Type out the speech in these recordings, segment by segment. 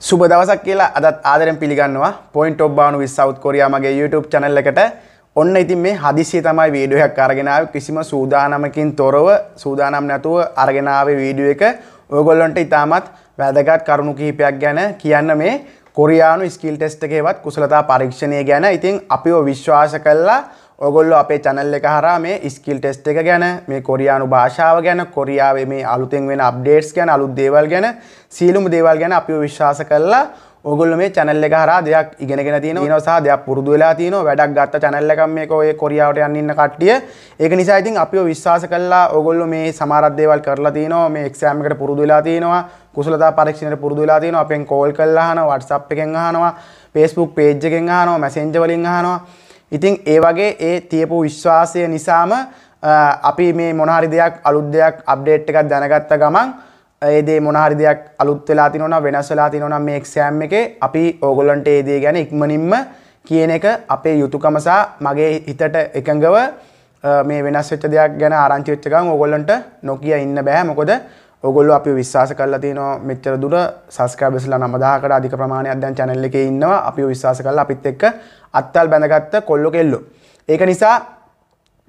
සුබ දවසක් කියලා අදත් ආදරෙන් පිළිගන්නවා. Point of Bhanu with South Korea මගේ YouTube channel එකට. ඔන්න ඉතින් මේ හදිස්සිය තමයි වීඩියෝ එකක් අරගෙන ආවේ. කිසිම සූදානමකින් තොරව සූදානම් නැතුව අරගෙන ආවේ වීඩියෝ එක. ඔයගොල්ලන්ට ඉතාමත් වැදගත් කරුණු කිහිපයක් ගැන කියන්න මේ කොරියානු ස්කිල් ටෙස්ට් එකේවත් කුසලතා පරීක්ෂණය ගැන. ඉතින් අපිව විශ්වාස කළා ඔගොල්ලෝ අපේ channel එක හරහා මේ ස්කිල් ටෙස්ට් එක ගැන මේ කොරියානු භාෂාව ගැන කොරියාවේ මේ අලුතෙන් වෙන අප්ඩේට්ස් ගැන අලුත් දේවල් ගැන සියලුම දේවල් ගැන අපිව විශ්වාස කළා ඔගොල්ලෝ මේ channel එක හරහා දෙයක් ඉගෙනගෙන තියෙනවා. සහ දෙයක් පුරුදු වෙලා තියෙනවා. වැඩක් ගත්ත channel එකක් මේක ඔය කොරියාවට යන්න ඉන්න කට්ටිය. ඒක නිසා ඉතින් අපිව විශ්වාස කළා ඔගොල්ලෝ මේ සමහරක් දේවල් කරලා තියෙනවා. මේ එක්සෑම් එකට පුරුදු වෙලා තියෙනවා. කුසලතා පරීක්ෂණයට පුරුදු වෙලා තියෙනවා. අපෙන් කෝල් කරලා අහනවා WhatsApp එකෙන් අහනවා Facebook page එකෙන් අහනවා Messenger වලින් අහනවා. ඉතින් ඒ වගේ ඒ තියපු විශ්වාසය නිසාම අපි මේ මොනහරි දෙයක් අලුත් දෙයක් අප්ඩේට් එකක් දැනගත්ත ගමන් ඒ දේ මොනහරි දෙයක් අලුත් වෙලා තියෙනවා නම් වෙනස් වෙලා තියෙනවා නම් මේ එක්සෑම් එකේ අපි ඕගොල්ලන්ට ඒ දේ ගැන ඉක්මනින්ම කියන එක අපේ යුතුයකම සහ මගේ හිතට එකඟව මේ වෙනස් වෙච්ච දෙයක් ගැන ආරංචි වෙච්ච ගමන් ඕගොල්ලන්ට නොකිය ඉන්න බෑ. මොකද ඔගොල්ලෝ අපි විශ්වාස කරලා තියෙනවා මෙච්චර දුර සබස්ක්‍රයිබර්ස්ලා 9000කට අධික ප්‍රමාණයක් දැන් channel එකේ ඉන්නවා අපි විශ්වාස කරලා අපිත් එක්ක අත්තල් බැඳගත්ත කොල්ලෝ කෙල්ලෝ. ඒක නිසා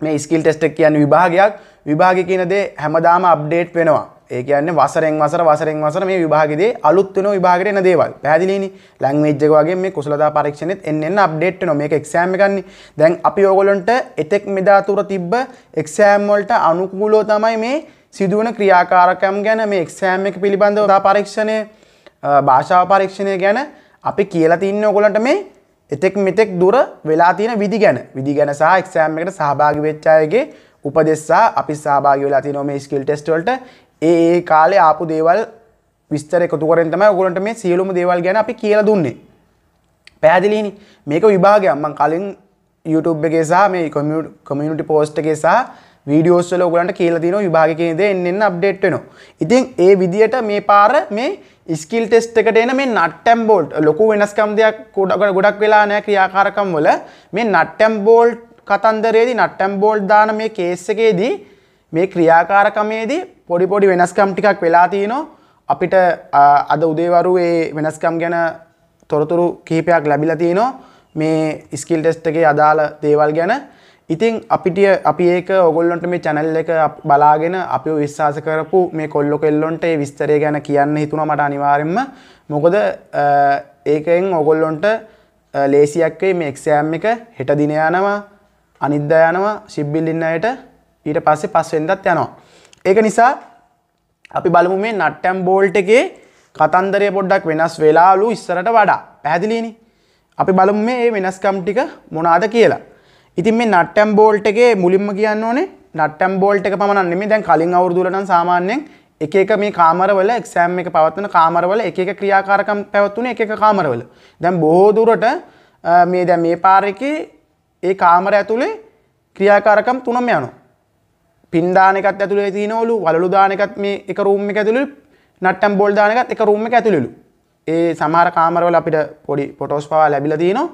මේ ස්කිල් ටෙස්ට් එක කියන්නේ විභාගයක්. විභාගය කියන දේ හැමදාම අප්ඩේට් වෙනවා. ඒ කියන්නේ වසරෙන් වසර වසරෙන් වසර මේ විභාගෙදී අලුත් වෙන විභාගයට එන දේවල්. පැහැදිලිනේ? ලැන්ග්වේජ් එක වගේ මේ කුසලතා පරීක්ෂණෙත් එන්න එන්න අප්ඩේට් වෙනවා. මේක එක්සෑම් එකන්නේ. දැන් අපි ඕගොල්ලන්ට එතෙක් මෙදා තුර තිබ්බ එක්සෑම් වලට අනුකූලව තමයි මේ සිදුවන ක්‍රියාකාරකම් ගැන මේ එක්සෑම් එක පිළිබඳව තා පරීක්ෂණය භාෂාව පරීක්ෂණය ගැන අපි කියලා තින්න ඔගොලන්ට මේ එතෙක් මෙතෙක් දුර වෙලා තියෙන විදි ගැන. විදි ගැන සහ එක්සෑම් එකට සහභාගි වෙච්ච අයගේ උපදෙස්සා අපි සහභාගි වෙලා තියෙනවා මේ ස්කිල් ටෙස්ට් වලට. ඒ ඒ කාලේ ආපු දේවල් විස්තර එකතු කරගෙන තමයි ඔයගොල්ලන්ට මේ සියලුම දේවල් ගැන අපි කියලා දුන්නේ. පැහැදිලිනේ මේක විභාගයක්. මම කලින් YouTube එකේ සහ මේ කමියුනිටි පෝස්ට් එකේ සහ වීඩියෝස් වල ඔයගලන්ට කියලා තියෙනවා විභාගයේ දේ එන්න එන්න අප්ඩේට් වෙනවා. ඉතින් ඒ විදියට මේ පාර මේ ස්කිල් ටෙස්ට් එකට එන මේ නට්ටම් බෝල්ට් ලොකු වෙනස්කම් දෙයක් ගොඩක් වෙලා නැහැ ක්‍රියාකාරකම් වල මේ නට්ටම් බෝල්ට් කතන්දරයේදී නට්ටම් බෝල්ට් දාන මේ කේස් එකේදී මේ ක්‍රියාකාරකමේදී පොඩි පොඩි වෙනස්කම් ටිකක් වෙලා තියෙනවා. අපිට අද උදේවරු ඒ වෙනස්කම් ගැන තොරතුරු කිහිපයක් ලැබිලා තියෙනවා. මේ ස්කිල් ටෙස්ට් එකේ අදාළ දේවල් ගැන ඉතින් අපිට අපි ඒක ඔගොල්ලොන්ට මේ චැනල් එක බලාගෙන අපි විශ්වාස කරපු මේ කොල්ලො කෙල්ලොන්ට ඒ විස්තරය ගැන කියන්න හිතුන මට අනිවාරෙන්ම මොකද ඒකෙන් ඔගොල්ලොන්ට ලේසියක්වේ මේ එක්සෑම් එක හෙට දින යනවා අනිද්ද යනවා ශිබ්බිල්ලින්න අයට ඊට පස්සේ පස්වෙන්දත් යනවා. ඒක නිසා අපි බලමු මේ නට්ටම් බෝල්ට් එකේ කතන්දරය පොඩ්ඩක් වෙනස් වෙලාලු ඉස්සරට වඩා පැදිලිනි අපි බලමු මේ වෙනස්කම් ටික මොනාද කියලා. ඉතින් මේ නට්ටම් බෝල්ට් එකේ මුලින්ම කියන්න ඕනේ නට්ටම් බෝල්ට් එක පමණක් නෙමෙයි දැන් කලින් අවුරුදු වල නම් සාමාන්‍යයෙන් එක එක මේ කාමරවල එක්සෑම් එක පවත්වන කාමරවල එක එක ක්‍රියාකාරකම් පැවතුනේ එක එක කාමරවල. දැන් බොහෝ දුරට මේ දැන් මේ පාර එකේ ඒ කාමර ඇතුලේ ක්‍රියාකාරකම් තුනම යනවා. පින් දාන එකත් ඇතුලේ තියෙනවලු වලලු දාන එකත් මේ එක රූම් එක ඇතුලේ නට්ටම් බෝල් දාන එකත් එක රූම් එක ඇතුලේලු. ඒ සමහර කාමරවල අපිට පොඩි ෆොටෝස් පවා ලැබිලා තියෙනවා.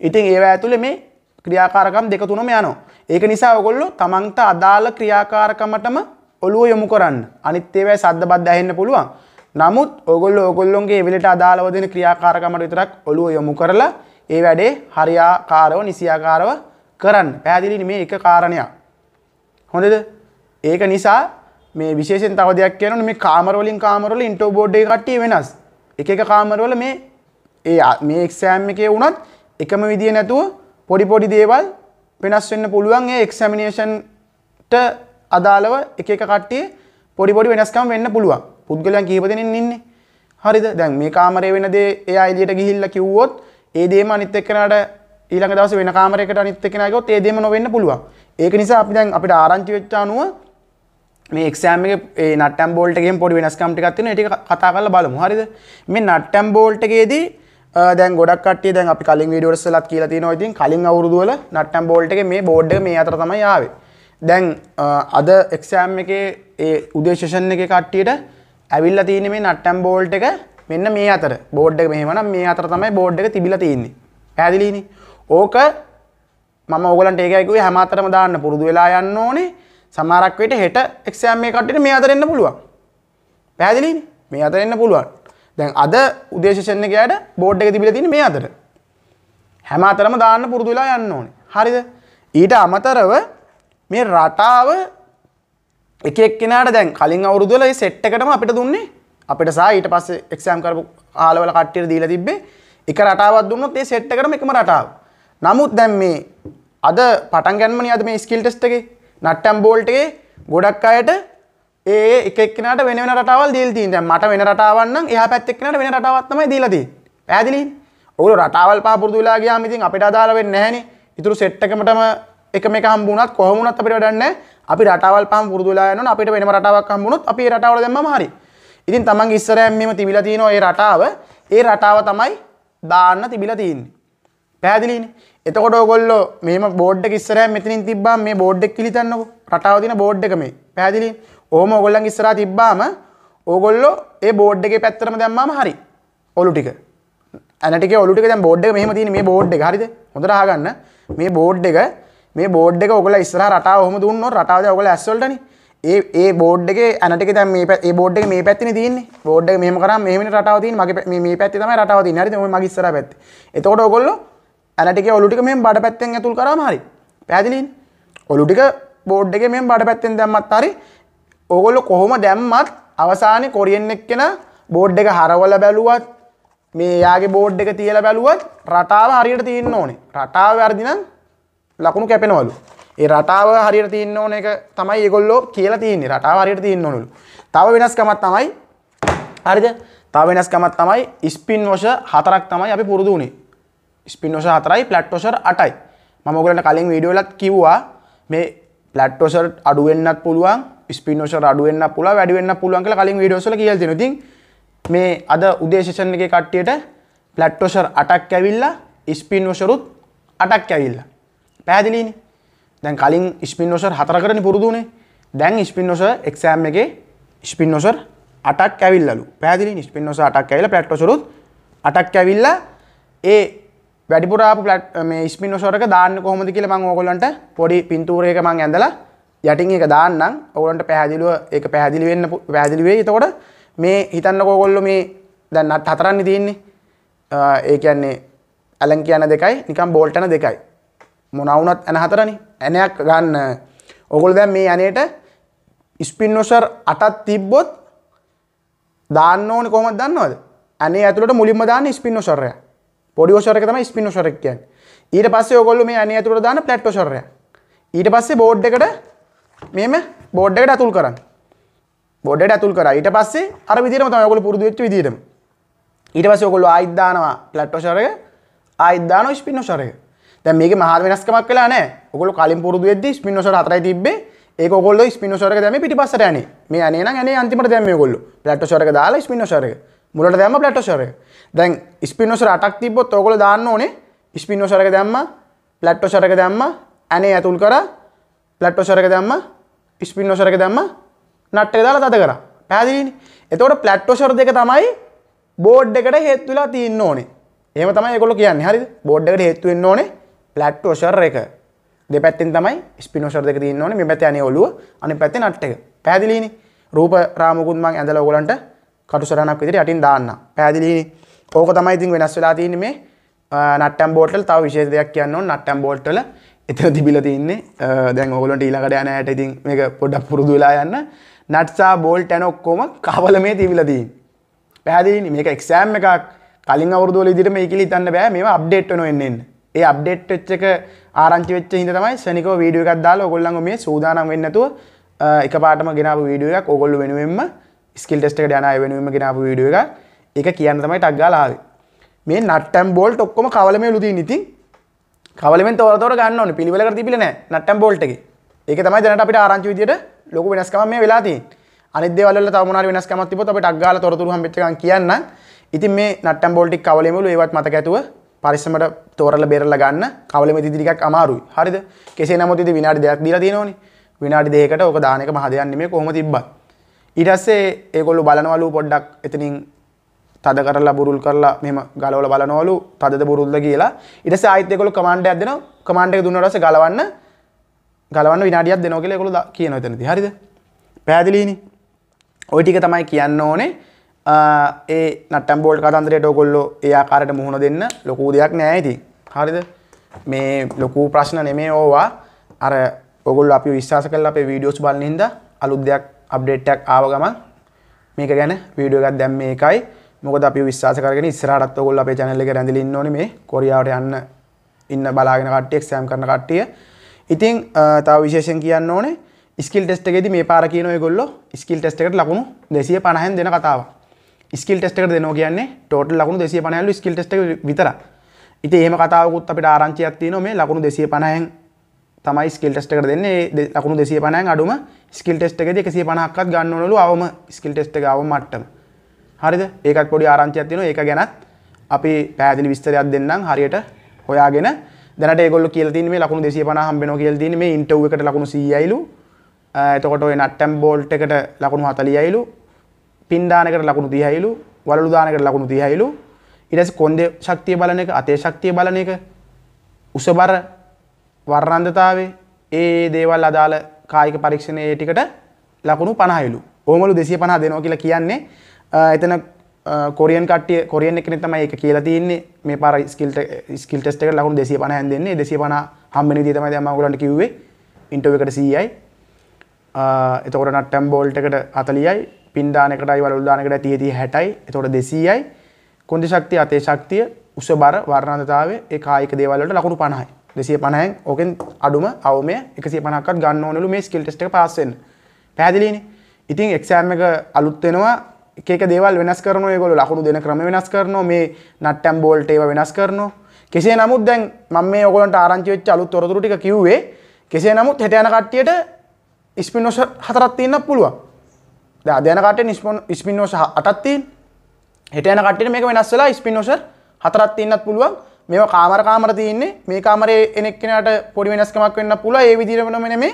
ඉතින් ඒවා ඇතුලේ මේ ක්‍රියාකාරකම් දෙක තුනම යනවා. ඒක නිසා ඔයගොල්ලෝ තමන්ට අදාළ ක්‍රියාකාරකමටම ඔළුව යොමු කරන්න. අනිත් ඒවායි සද්ද බද්ද ඇහෙන්න පුළුවන්. නමුත් ඔයගොල්ලෝ ඔයගොල්ලොන්ගේ ඒ වෙලට අදාළව දෙන ක්‍රියාකාරකමට විතරක් ඔළුව යොමු කරලා ඒ වැඩේ හරියාකාරව නිසියාකාරව කරන්න. පැහැදිලිනේ මේ එක කාරණයක්. හොඳද? ඒක නිසා මේ විශේෂයෙන් තව දෙයක් කියනවනේ මේ කාමරවලින් කාමරවල ඉන්ටෝ බෝඩ් එක කට්ටිය වෙනස්. එක එක කාමරවල මේ ඒ මේ එක්සෑම් එකේ වුණත් එකම විදිය නැතුව පොඩි පොඩි දේවල් වෙනස් වෙන්න පුළුවන්. ඒ එක්සැමිනේෂන්ට අදාළව එක එක කට්ටිය පොඩි පොඩි වෙනස්කම් වෙන්න පුළුවන්. පුද්ගලයන් කීප දෙනෙක් ඉන්නේ. හරිද? දැන් මේ කාමරේ වෙන දේ එයා එළියට ගිහිල්ලා කිව්වොත් ඒ දේම අනිත් එක්කනට ඊළඟ දවසේ වෙන කාමරයකට අනිත් එක්කෙනා ගියොත් ඒ දේම නොවෙන්න පුළුවන්. ඒක නිසා අපි දැන් අපිට ආරංචි වෙච්ච අනුව මේ එක්සෑම් එකේ ඒ නට්ටම් බෝල්ට් එකෙන් පොඩි වෙනස්කම් ටිකක් තියෙනවා. ඒ ටික කතා කරලා බලමු. හරිද? මේ නට්ටම් බෝල්ට් එකේදී Uh, දැන් ගොඩක් කට්ටිය දැන් අපි කලින් වීඩියෝස් වලත් කියලා තියෙනවා ඉතින් කලින් අවුරුදු වල නට්ටම් බෝල්ට් එකේ මේ බෝඩ් එක මේ අතර තමයි ආවේ. දැන් uh, අද එක්සෑම් එකේ ඒ උදේ සෙෂන් එකේ කට්ටියට ඇවිල්ලා තියෙන්නේ මේ නට්ටම් බෝල්ට් එක මෙන්න මේ අතර. බෝඩ් එක මෙහෙමනම් මේ අතර තමයි බෝඩ් එක තිබිලා තියෙන්නේ. පැහැදිලිනේ? ඕක මම ඕගලන්ට ඒකයි කිව්වේ හැම අතරම දාන්න පුරුදු වෙලා යන්න ඕනේ. සමහරක් වෙලට හෙට එක්සෑම් එක කට්ටියට මේ අතර එන්න පුළුවන්. පැහැදිලිනේ? මේ අතර එන්න පුළුවන්. දැන් අද උදේශෂණ එකයට බෝඩ් එක තිබිලා තියෙන්නේ මේ අතර. හැම අතරම දාන්න පුරුදු වෙලා යන්න ඕනේ. හරිද? ඊට අමතරව මේ රටාව එක එක්කෙනාට දැන් කලින් අවුරුදු වල මේ සෙට් එකටම අපිට දුන්නේ අපිට සහ ඊට පස්සේ එක්සෑම් කරපු කාලවල කට්ටියට දීලා තිබ්බේ එක රටාවක් දුන්නොත් ඒ සෙට් එකටම එකම රටාව. නමුත් දැන් මේ අද පටන් ගන්නමනේ අද මේ ස්කිල් ටෙස්ට් එකේ නට්ටම් බෝල්ට් එකේ ගොඩක් අයට ඒ එක එක්කෙනාට වෙන වෙන රටාවල් දීලා තියෙනවා. දැන් මට වෙන රටාවක් නම් එහා පැත්තේ එක්කෙනාට වෙන රටාවක් තමයි දීලා තියෙන්නේ. පැහැදිලිනේ? ඔයගොල්ලෝ රටාවල් පහ පුරුදු වෙලා ගියාම ඉතින් අපිට අදාළ වෙන්නේ නැහනේ. ඊටු සෙට් එකකටම එකම එක හම්බුණත් කොහොම වුණත් අපිට වැඩක් නැහැ. අපි රටාවල් පහම පුරුදු වෙලා යනවනේ අපිට වෙනම රටාවක් හම්බුනොත් අපි ඒ රටාවල දැම්මම හරි. ඉතින් තමන්ගේ ඉස්සරහින් මෙහෙම තිබිලා තියෙනවා ඒ රටාව. ඒ රටාව තමයි දාන්න තිබිලා තියෙන්නේ. පැහැදිලිනේ? එතකොට ඔයගොල්ලෝ මෙහෙම බෝඩ් එක ඉස්සරහින් මෙතනින් තිබ්බාම මේ බෝඩ් එක කිලිතන්නකෝ. රටාව තියෙන බෝඩ් එක මේ. පැහැදිලිනේ? ඕම ඔයගොල්ලන්ගේ ඉස්සරහා තිබ්බාම ඕගොල්ලෝ ඒ බෝඩ් එකේ පැත්තටම දැම්මාම හරි. ඔලු ටික. ඇන ටික ඔලු ටික දැන් බෝඩ් එක මෙහෙම තියෙන මේ බෝඩ් එක හරිද? හොඳට අහගන්න. මේ බෝඩ් එක මේ බෝඩ් එක ඔයගොල්ලෝ ඉස්සරහා රටාව ඔහොම දුන්නොත් රටාව දැන් ඔයගොල්ලෝ ඇස් වලටනේ. ඒ ඒ බෝඩ් එකේ ඇන ටික දැන් මේ ඒ බෝඩ් එක මේ පැත්තේනේ තියෙන්නේ. බෝඩ් එක මෙහෙම කරාම මෙහෙමනේ රටාව තියෙන්නේ. මගේ මේ මේ පැත්තේ තමයි රටාව තියෙන්නේ. හරිද? ඔය මගේ ඉස්සරහා පැත්තේ. එතකොට ඔයගොල්ලෝ ඇන ටිකේ ඔලු ටික මෙහෙම බඩ පැත්තෙන් ඇතුල් කරාම හරි. පැහැදිලිනේ? ඔලු ටික බෝඩ් එකේ මෙහෙම බඩ පැත්තෙන් දැම්මත් හරි. ඕගොල්ලෝ කොහොම දැම්මත් අවසානයේ කොරියන් එක්කෙනා බෝඩ් එක හරවල බැලුවත් මේ යාගේ බෝඩ් එක තියලා බැලුවත් රටාව හරියට තියෙන්න ඕනේ. රටාව වැරදි නම් ලකුණු කැපෙනවලු. ඒ රටාව හරියට තියෙන්න ඕන එක තමයි ඒගොල්ලෝ කියලා තියෙන්නේ. රටාව හරියට තියෙන්න ඕනලු. තව වෙනස්කමක් තමයි හරිද? තව වෙනස්කමක් තමයි ස්පින් වොෂ හතරක් තමයි අපි පුරුදු වුණේ. ස්පින් වොෂ හතරයි ෆ්ලැට් වොෂර් 8යි. මම ඔයගලන්ට කලින් වීඩියෝ වලත් කිව්වා මේ ෆ්ලැට් වොෂර් අඩු වෙන්නත් පුළුවන්, ස්පින් වොෂර් අඩු වෙන්නත් පුළුවන්, වැඩි වෙන්නත් පුළුවන් කියලා කලින් වීඩියෝස් වල කියලා තියෙනවා. ඉතින් මේ අද උදේ සෙෂන් එකේ කට්ටියට ෆ්ලැට් වොෂර් 8ක් ඇවිල්ලා ස්පින් වොෂරුත් 8ක් ඇවිල්ලා. පැහැදිලිනේ? දැන් කලින් ස්පින් වොෂර් 4කරනේ පුරුදු වුණේ. දැන් ස්පින් වොෂර් එක්සෑම් එකේ ස්පින් වොෂර් 8ක් ඇවිල්ලාලු. පැහැදිලිනේ? ස්පින් වොෂර් 8ක් ඇවිල්ලා ෆ්ලැට් වොෂරුත් 8ක් ඇවිල්ලා ඒ වැඩිපුර ආපු ෆ්ලැට් මේ ස්පින් වොෂර් එක දාන්න කොහොමද කියලා මම ඕගොල්ලන්ට පොඩි පින්තූරයක මම ඇඳලා යටින් එක දාන්නම්. ඕගොල්ලන්ට පැහැදිලිව ඒක පැහැදිලි වෙන්න පැහැදිලි වෙයි. එතකොට මේ හිතන්නකෝ ඕගොල්ලෝ මේ දැන් නත් හතරන්නේ තියෙන්නේ. ඒ කියන්නේ ඇලන් කියන දෙකයි නිකන් බෝල්ට් යන දෙකයි. මොනවුනත් ඇන හතරනි ඇනයක් ගන්න ඔගොල් දැන් මේ අනේට ස්පින්නොෂර් අටත් තිබ්බොත් දාන්න ඕන කොහොමද දන්නවද අනේ ඇතුළට මුලින්ම දාන්න ස්පින්නොෂරය පොඩි ඔෂර එක තමයි ස්පින්නොෂර් එක කියන්නේ ඊට පස්සේ ඔයගොල්ලෝ මේ අනේ ඇතුළට දාන්න ෆ්ලැට් ඔෂරය ඊට පස්සේ බෝඩ් එකට මෙහෙම බෝඩ් එකට ඇතුල් කරන්න බෝඩ් එකට ඇතුල් කරා ඊට පස්සේ අර විදිහටම තමයි ඔයගොල්ලෝ පුරුදු වෙච්ච විදිහටම ඊට පස්සේ ඔයගොල්ලෝ ආයිත් දානවා ෆ්ලැට් ඔෂර් එක ආයිත් දානවා ස්පින්නොෂර් එක දැන් මේකේ මහා වෙනස්කමක් වෙලා නැහැ. ඔයගොල්ලෝ කලින් පුරුදු වෙද්දි ස්පින්නොසර් හතරයි තිබ්බේ. ඒක ඔයගොල්ලෝ ස්පින්නොසර් එක දැම්මේ පිටිපස්සට යන්නේ. මේ අනේ නම් අනේ අන්තිමට දැම්මේ ඔයගොල්ලෝ. ප්ලැටොසර් එක දාලා ස්පින්නොසර් එක. මුලට දැම්ම ප්ලැටොසර් එක. දැන් ස්පින්නොසර් 8ක් තිබ්බොත් ඔයගොල්ලෝ දාන්න ඕනේ ස්පින්නොසර් එක දැම්මා, ප්ලැටොසර් එක දැම්මා, අනේ ඇතුල් කරා, ප්ලැටොසර් එක දැම්මා, ස්පින්නොසර් එක දැම්මා, නට් එක දාලා තද කරා. පැහැදිලිනේ? එතකොට ප්ලැටොසර් දෙක තමයි බෝඩ් එකට හේතු වෙලා තියෙන්න ඕනේ. එහෙම තමයි ඒගොල්ලෝ කියන්නේ. හරිද? බෝඩ් එකට හේතු වෙන්න ඕනේ. ප්ලට් ෝෂර් එක දෙපැත්තින් තමයි ස්පිනෝෂර් දෙක තින්න ඕනේ මේ පැත්තේ අනේ ඔළුව අනිත් පැත්තේ නට් එක පැහැදිලිනේ රූප රාමුකුත් මම ඇඳලා ඕගලන්ට කටුසරණක් විදිහට යටින් දාන්න පැහැදිලිනේ ඕක තමයි ඉතින් වෙනස් වෙලා තියෙන්නේ මේ නට්ටම් බෝල්ට් වල තව විශේෂ දෙයක් කියන්න ඕන නට්ටම් බෝල්ට් වල එතන තිබිලා තියෙන්නේ දැන් ඕගොල්ලන්ට ඊළඟට යන ඇයට ඉතින් මේක පොඩ්ඩක් පුරුදු වෙලා යන්න. නට්සා බෝල්ට් යන ඔක්කොම කවලමේ තිබිලා තියෙන්නේ. පැහැදිලිනේ මේක එක්සෑම් එකක්. කලින් අවුරුදු වල විදිහට මේක හිතන්න බෑ. මේවා අප්ඩේට් වෙනවා එන්න. එන්න ඒ අප්ඩේට් වෙච්ච එක ආරංචි වෙච්ච හින්දා තමයි ශනිකව වීඩියෝ එකක් දාලා ඕගොල්ලන්ව මේ සූදානම් වෙන්නේ නැතුව එකපාරටම ගෙනාවු වීඩියෝ එකක්. ඕගොල්ලෝ වෙනුවෙන්ම ස්කිල් ටෙස්ට් එකට යන අය වෙනුවෙන්ම ගෙනාවු වීඩියෝ එකක්. ඒක කියන්න තමයි ටක් ගාලා ආවේ. මේ නට්ටම් බෝල්ට් ඔක්කොම කවලමේ ලු තියෙන ඉතින් කවලමෙන් තොර තොර ගන්න ඕනේ. පිළිවෙලකට තිබිලා නැහැ නට්ටම් බෝල්ට් එකේ. ඒක තමයි දැනට අපිට ආරංචි විදියට ලොකු වෙනස්කමක් මේ වෙලා තියෙන්නේ. අනිත් දේවල් වල තව මොනාරි වෙනස්කමක් තිබ්බොත් අපිට ටක් ගාලා තොරතුරු හම්බෙච්ච ගමන් කියන්න. ඉතින් මේ නට්ටම් බෝල්ට් එක කවලෙම ලු ඒවත් මතක ඇතුව පරිස්සමට තෝරල බෙරල ගන්න කවලම තිදිරිකක් අමාරුයි හරිද කෙසේ නමුත් ඉති විනාඩි දෙයක් දීලා තියෙනවනේ විනාඩි දෙකකට ඕක දාන එක මහදයන් නෙමෙයි කොහොම තිබ්බත් ඊට පස්සේ ඒගොල්ලෝ බලනවලු පොඩ්ඩක් එතනින් තද කරලා බුරුල් කරලා මෙහෙම ගලවලා බලනවලු තදද බුරුල්ද කියලා. ඊට පස්සේ ආයෙත් ඒගොල්ලෝ කමාන්ඩ් එකක් දෙනවා. කමාන්ඩ් එක දුන්නාට පස්සේ ගලවන්න ගලවන්න විනාඩියක් දෙනවා කියලා ඒගොල්ලෝ කියනවා එතනදී. හරිද? පැහැදිලිනේ? ওই ටික තමයි කියන්න ඕනේ. ඒ නටම් බෝල්ට කතන්දරයට ඔකොල්ලෝ ඒ ආකාරයට මුහුණ දෙන්න ලොකූ දෙයක් නෑ ඉති හරිද? මේ ලොකූ ප්‍රශ්න නෙමේ ඕවා. අර ඔගොල් අපි විශ්වාස කල අපේ වීඩියෝස් බලන්න හිද අලුත් දෙයක් අප්ඩේට්ටක් ආව ගමන් මේක ගැන වීඩියෝ එකක් දැම්ම එකයි මොකද අපි විශ්වාස කරගෙන ඉස්සරහටත් ඔයගොල්ලෝ අපේ channel එකේ රැඳිලා ඉන්න ඕනේ මේ කොරියාවට යන්න ඉන්න බලාගෙන කට්ටිය එක්සෑම් කරන කට්ටිය. ඉතින් තව විශේෂයෙන් කියන්න ඕනේ ස්කිල් ටෙස්ට් එකේදී මේ පාර කියන ඔයගොල්ලෝ ස්කිල් ටෙස්ට් එකට ලකුණු 250න් දෙන කතාවක්. ස්කිල් ටෙස්ට් එකට දෙනවා කියන්නේ ටෝටල් ලකුණු 250 ලු ස්කිල් ටෙස්ට් එක විතරයි. ඉතින් එහෙම කතාවකුත් අපිට ආරංචියක් තියෙනවා මේ ලකුණු 250න් තමයි ස්කිල් ටෙස්ට් එකට දෙන්නේ ලකුණු 250න් අඩුම ස්කිල් ටෙස්ට් එකේදී 150ක්වත් ගන්න ඕනලු අවම ස්කිල් ටෙස්ට් එක අවම මට්ටම. හරිද? ඒකත් පොඩි ආරංචියක් තියෙනවා. ඒක ගැනත් අපි පැහැදිලි විස්තරයක් දෙන්නම් හරියට හොයාගෙන දැනට ඒගොල්ලෝ කියලා තියෙන්නේ මේ ලකුණු 250 හම්බ වෙනවා කියලා තියෙන්නේ මේ ඉන්ටර්වයුව එකට ලකුණු 100යිලු. එතකොට ඔය නට්ටම් බෝල්ට් එකට ලකුණු 40යිලු. පින් දාන එකට ලකුණු 30යිලු. වලලු දාන එකට ලකුණු 30යිලු. ඊට පස්සේ කොන්දේ ශක්තිය බලන එක, අතේ ශක්තිය බලන එක, උසබර වර්ණන්දතාවේ ඒ දේවල් අදාළ කායික පරීක්ෂණය ඒ ටිකට ලකුණු 50ඉලු. ඕමලු 250 දෙනවා කියලා කියන්නේ එතන කොරියන් කට්ටිය කොරියන් එකනේ තමයි ඒක කියලා තියෙන්නේ. මේ පාර ස්කිල් ස්කිල් ටෙස්ට් එකට ලකුණු 250න් දෙන්නේ. 250 හම්බෙන විදිහ තමයි දැන් මම ඔයගලන්ට කිව්වේ. ඉන්ටර්විව් එකට 100යි එතකොට නට්ටම් බෝල්ට් එකට 40යි පින් දාන එකටයි වලලු දාන එකට 30 30 60යි එතකොට 200යි කොන්ද ශක්තිය අතේ ශක්තිය උස බර වර්ණාන්තතාවය ඒ කායික දේවල් වලට ලකුණු 50යි 250න් ඕකෙන් අඩුම අවමය 150ක්වත් ගන්න ඕනලු මේ ස්කිල් ටෙස්ට් එක පාස් වෙන්න. පැහැදිලිනේ? ඉතින් එක්සෑම් එක අලුත් වෙනවා එක දේවල් වෙනස් කරන ගොල ලකුණු දෙන ක්‍රම වෙනස් කරනවා. මේ නට්ටම් බෝල්ට ඒව වෙනස් කරනවා. කෙසේ නමුත් දැන් මම මේ ඔයගොල්ලන්ට ආරංචි වෙච්ච අලුත් තොරතුරු ටික කිව්වේ කෙසේ නමුත් හෙට යන කට්ටියට ස්පින්නෝස් හතරක් තියෙන්නත් පුළුවන්. දැන් අද යන කට්ටියට ස්පින්නෝස් අටක් තියෙන. හෙට යන කට්ටියට මේක වෙනස් වෙලා ස්පින්නෝස් හතරක් තියෙන්නත් පුළුවන්. මේවා කාමර කාමර තියෙන්නේ. මේ කාමරේ එන එක්කෙනාට පොඩි වෙනස්කමක් වෙන්න පුළුවන්. ඒ විදිහටම නෙමෙයි.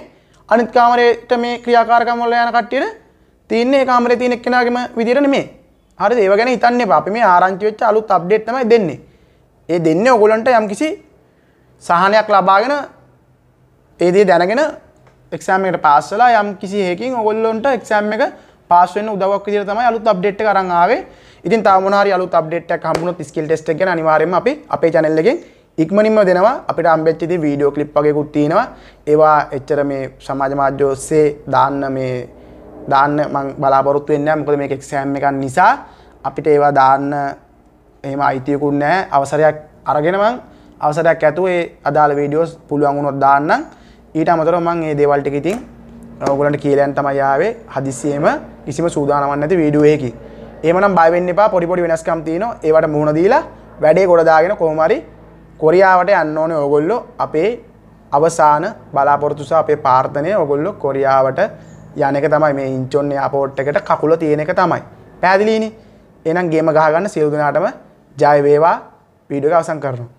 අනිත් කාමරේට මේ ක්‍රියාකාරකම් වල යන කට්ටියට තියන්නේ කාමරේ තියෙන එක්කෙනාගේම විදිහට නෙමෙයි. හරිද? ඒව ගැන හිතන්න එපා. අපි මේ ආරංචි වෙච්ච අලුත් අප්ඩේට් තමයි දෙන්නේ. ඒ දෙන්නේ ඔයගොල්ලන්ට යම්කිසි සහනයක් ලබාගෙන ඒ දේ දැනගෙන එක්සෑම් එකට පාස් වෙලා යම්කිසි හේකින් ඔයගොල්ලන්ට එක්සෑම් එක පාස් වෙන්න උදව්වක් විදිහට තමයි අලුත් අප්ඩේට් එක අරන් ආවේ. ඉතින් තව මොන හරි අලුත් අප්ඩේට් එකක් හම්බුනොත් ස්කිල් ටෙස්ට් එක ගැන අනිවාර්යයෙන්ම අපි අපේ channel එකෙන් ඉක්මනින්ම දෙනවා අපිට හම්බෙච්ච ඉතින් වීඩියෝ ක්ලිප් වගේකුත් තියෙනවා. ඒවා එච්චර මේ සමාජ මාධ්‍ය ඔස්සේ දාන්න මේ දාන්න මං බලාපොරොත්තු වෙන්නේ නැහැ. මොකද මේක එක්සෑම් එකක් නිසා අපිට ඒවා දාන්න එහෙම අයිතියකුත් නැහැ. අවසරයක් අරගෙන මං අවසරයක් ඇතුව ඒ අදාළ වීඩියෝස් පුළුවන් වුණොත් දාන්නම්. ඊට අමතරව මං මේ දේවල් ටික ඉතින් ඔයගොල්ලන්ට කියලා යන්න තමයි ආවේ. හදිස්සියෙම කිසිම සූදානමක් නැති වීඩියෝ එකකින් එහෙමනම් බය වෙන්න එපා. පොඩි පොඩි වෙනස්කම් තියෙනවා. ඒවට මුහුණ දීලා වැඩේ ගොඩ දාගෙන කොහොම හරි කොරියාවට යන්න ඕනේ ඔයගොල්ලෝ. අපේ අවසාන බලාපොරොත්තු සහ අපේ ප්‍රාර්ථනය ඔයගොල්ලෝ කොරියාවට යන එක තමයි මේ ඉන්චොන් එයාපෝට් එකට කකුල තියෙන එක තමයි. පැහැදිලිනේ? එහෙනම් ගේම ගහගන්න සියලු දෙනාටම ජය වේවා. වීඩියෝ එක අවසන් කරනවා.